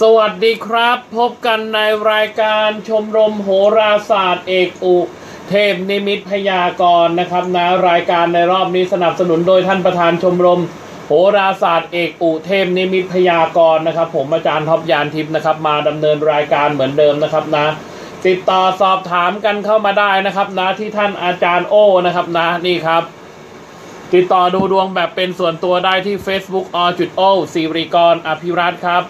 สวัสดีครับ พบกันในรายการชมรมโหราศาสตร์เอกอุเทพนิมิตพยากรณ์นะครับนะรายการในรอบนี้สนับสนุนโดยท่านประธานชมรม โหราศาสตร์เอกอุเทพนิมิตพยากรณ์นะครับ ผมอาจารย์ท็อปยานทิพย์นะครับมาดำเนินรายการเหมือนเดิมนะครับนะ ติดต่อสอบถามกันเข้ามาได้นะครับนะที่ท่านอาจารย์โอนะครับนะนี่ครับติดต่อดูดวงแบบเป็นส่วนตัวได้ที่ Facebook อ จุดโอสิริกรอภิรัตครับ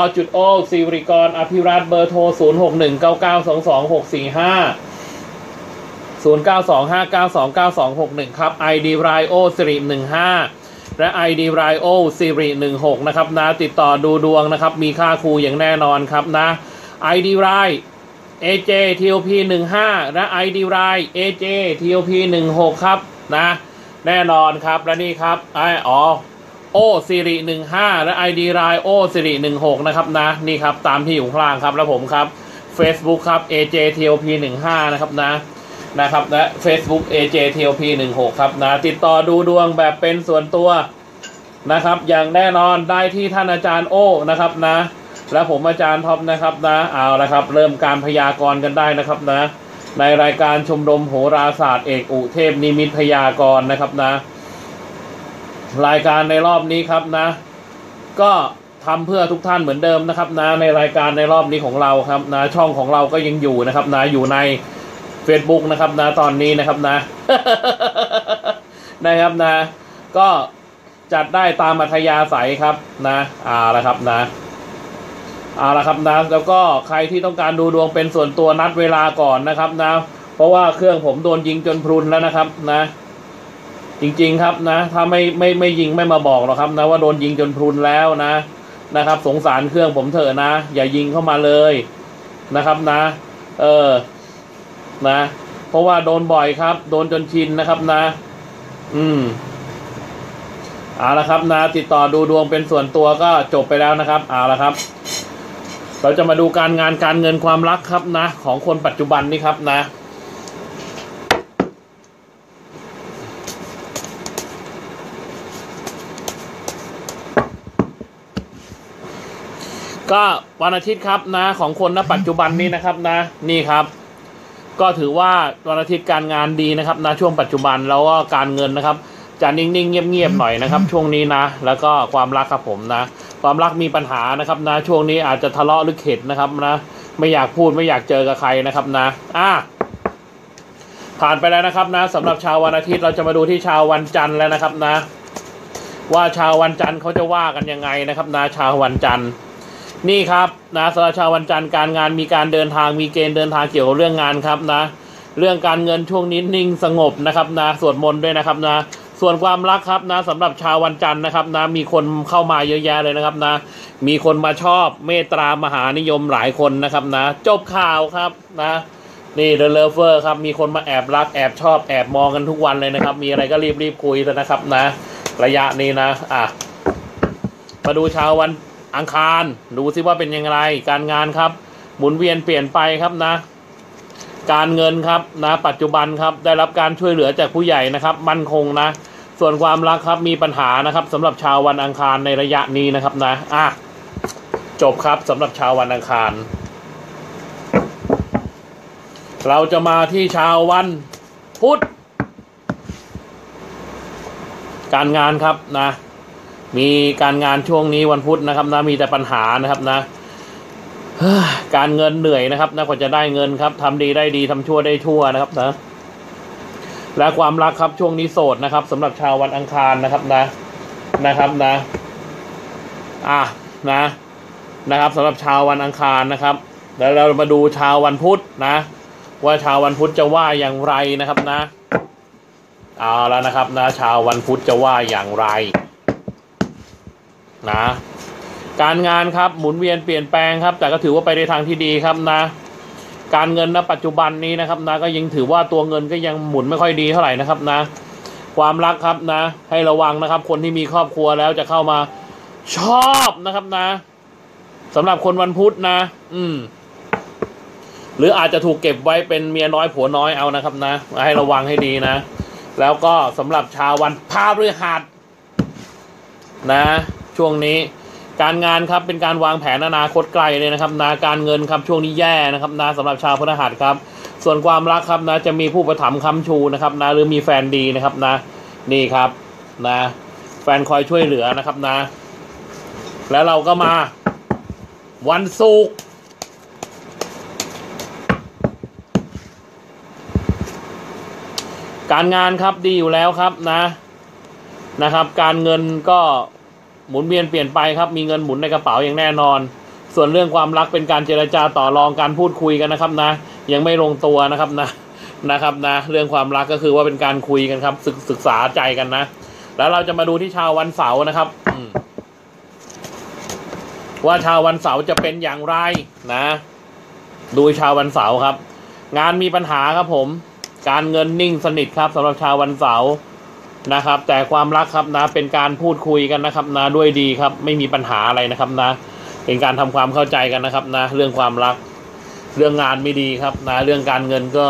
อจุดโอสิริกร อภิรัตเบอร์โทร 0 6 1 9 9 2 2 6 4 5 0 9 2 5 9 2 9 2 6 1 ครับ ID r i o สิริ15 และ ID r i o สิริ16 นะครับนะ ติดต่อดูดวงนะครับ มีค่าครูอย่างแน่นอนครับนะ ID r i AJ TOP 15 และ ID r i AJ TOP 16 ครับนะ แน่นอนครับและนี่ครับไออ๋อ โอสิริหนึ่งห้าและ ID รายโอสิริหนึ่งหกนะครับนะนี่ครับตามที่อยู่ข้างล่างครับแล้วผมครับ Facebook ครับ AJTOP หนึ่งห้านะครับนะนะครับและ Facebook AJTOP หนึ่งหกครับนะติดต่อดูดวงแบบเป็นส่วนตัวนะครับ อย่างแน่นอนได้ที่ท่านอาจารย์โอนะครับนะ และผมอาจารย์ท็อปนะครับนะเอาละครับ เริ่มการพยากรณ์กันได้นะครับนะ ในรายการชมรมโหราศาสตร์เอกอุเทพนิมิตพยากรณ์นะครับนะ รายการในรอบนี้ครับนะ ก็ทำเพื่อทุกท่านเหมือนเดิมนะครับนะในรายการในรอบนี้ของเราครับนะช่องของเราก็ยังอยู่นะครับนะอยู่ใน Facebook นะครับนะตอนนี้นะครับนะนะครับนะ ก็จัดได้ตามอัธยาศัยครับนะอ่าละครับนะเอาละครับนะแล้วก็ใครที่ต้องการดูดวงเป็นส่วนตัวนัดเวลาก่อนนะครับนะ เพราะว่าเครื่องผมโดนยิงจนพรุนแล้วนะครับนะ จริง ๆ ครับนะ ถ้าไม่ไม่ไม่ยิงไม่มาบอกหรอกครับ นะว่าโดนยิงจนพรุนแล้วนะนะครับ สงสารเครื่องผมเถอะนะ อย่ายิงเข้ามาเลยนะครับนะ เออนะ เพราะว่าโดนบ่อยครับ โดนจนชินนะครับนะ อืมเอาละครับนะ ติดต่อดูดวงเป็นส่วนตัวก็จบไปแล้วนะครับเอาละครับ เราจะมาดูการงานการเงินความรักครับนะ ของคนปัจจุบันนี่ครับนะ ก็วันอาทิตย์ครับนะของคนณปัจจุบันนี้นะครับนะนี่ครับ ก็ถือว่าวันอาทิตย์การงานดีนะครับนะช่วงปัจจุบันแล้วก็การเงินนะครับ จะนิ่งๆเงียบๆหน่อยนะครับ ช่วงนี้นะ แล้วก็ความรักครับผมนะ ความรักมีปัญหานะครับนะช่วงนี้อาจจะทะเลาะหรือเข็ดนะครับนะไม่อยากพูดไม่อยากเจอกับใครนะครับนะอะผ่านไปแล้วนะครับนะสำหรับชาววันอาทิตย์เราจะมาดูที่ชาววันจันทร์แล้วนะครับนะ ว่าชาววันจันทร์เขาจะว่ากันยังไงนะครับนะชาววันจันทร์ นี่ครับนะสำหรับชาววันจันทร์การงานมีการเดินทางมีเกณฑ์เดินทางเกี่ยวกับเรื่องงานครับนะ เรื่องการเงินช่วงนี้นิ่งสงบนะครับนะสวดมนต์ด้วยนะครับนะส่วนความรักครับนะสำหรับชาววันจันทร์นะครับนะมีคนเข้ามาเยอะแยะเลยนะครับนะ มีคนมาชอบเมตตามหานิยมหลายคนนะครับนะ จบข่าวครับนะนี่ The Lover ครับมีคนมาแอบรักแอบชอบแอบมองกันทุกวันเลยนะครับ มีอะไรก็รีบรีบคุยนะครับนะ ระยะนี้นะอะมาดูชาววัน อังคาร ดูซิว่าเป็นยังไงการงานครับ หมุนเวียนเปลี่ยนไปครับนะ การเงินครับนะ ปัจจุบันครับได้รับการช่วยเหลือจากผู้ใหญ่นะครับ มั่นคงนะ ส่วนความรักครับมีปัญหานะครับสำหรับชาววันอังคารในระยะนี้นะครับนะอะจบครับสำหรับชาววันอังคาร เราจะมาที่ชาววันพุธการงานครับนะ มีการงานช่วงนี้วันพุธนะครับนะมีแต่ปัญหานะครับนะการเงินเหนื่อยนะครับนะกว่าจะได้เงินครับทำดีได้ดีทำชั่วได้ชั่วนะครับนะ และความรักครับช่วงนี้โสดนะครับสำหรับชาววันอังคารนะครับนะนะครับนะ อะนะนะครับสำหรับชาววันอังคารนะครับ แล้วเรามาดูชาววันพุธนะ ว่าชาววันพุธจะว่าอย่างไรนะครับนะเอาแล้วนะครับนะ ชาววันพุธจะว่าอย่างไร นะการงานครับหมุนเวียนเปลี่ยนแปลงครับ แต่ก็ถือว่าไปในทางที่ดีครับนะ การเงินณปัจจุบันนี้นะครับนะก็ยังถือว่าตัวเงินก็ยังหมุนไม่ค่อยดีเท่าไหร่นะครับนะ ความรักครับนะ ให้ระวังนะครับ คนที่มีครอบครัวแล้วจะเข้ามาชอบนะครับนะสำหรับคนวันพุธนะ อืม หรืออาจจะถูกเก็บไว้เป็นเมียน้อยผัวน้อยเอานะครับ นะ ให้ระวังให้ดีนะ แล้วก็สำหรับชาววันพาฤหัสนะ ช่วงนี้การงานครับเป็นการวางแผนอนาคตไกลเลยนะครับนาการเงินครับช่วงนี้แย่นะครับนาสำหรับชาวพฤหัสครับ ส่วนความรักครับนะจะมีผู้ประถมคำชูนะครับนะหรือมีแฟนดีนะครับนะนี่ครับนะแฟนคอยช่วยเหลือนะครับนะ แล้วเราก็มา วันศุกร์การงานครับดีอยู่แล้วครับนะนะครับ การเงินก็ หมุนเวียนเปลี่ยนไปครับ มีเงินหมุนในกระเป๋าอย่างแน่นอน ส่วนเรื่องความรักเป็นการเจรจาต่อรองการพูดคุยกันนะครับนะ ยังไม่ลงตัวนะครับนะนะครับนะ เรื่องความรักก็คือว่าเป็นการคุยกันครับ ศึกศึกษาใจกันนะ แล้วเราจะมาดูที่ชาววันเสาร์นะครับว่าชาววันเสาร์จะเป็นอย่างไรนะ ดูชาววันเสาร์ครับ งานมีปัญหาครับผม การเงินนิ่งสนิทครับสำหรับชาววันเสาร์ นะครับ แต่ความรักครับนะเป็นการพูดคุยกันนะครับนะด้วยดีครับ ไม่มีปัญหาอะไรนะครับนะ เป็นการทำความเข้าใจกันนะครับนะ เรื่องความรัก เรื่องงานไม่ดีครับนะ เรื่องการเงินก็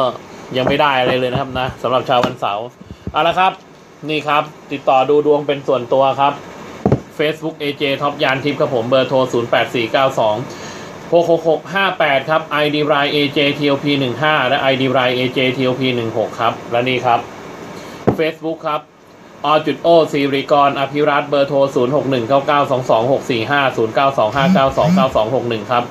ยังไม่ได้อะไรเลยนะครับนะสำหรับชาววันเสาร์เอาละครับ นี่ครับ ติดต่อดูดวงเป็นส่วนตัวครับ Facebook AJ ท็อปยานทิพย์ครับผมเบอร์โทร 0 8 4 9 2 6 6 6 5 8 ครับ ID Line AJ TOP 1 5และ ID Line AJ TOP 1 6ครับ และนี่ครับ Facebook ครับ อจุดโอซีริกรอภิรัตเบอร์โทรศูนย์หกหนึ่งเก้าเก้าสองสองหกสี่ห้าศูนย์เก้าสองห้าเก้าสองเก้าสองหกหนึ่งครับ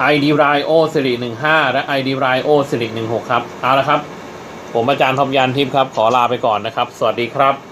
ไอดีไรโอสิริหนึ่งห้าและไอดีไรโอสิริหนึ่งหกครับ เอาละครับ ผมอาจารย์ทอมยันทิพย์ครับ ขอลาไปก่อนนะครับ สวัสดีครับ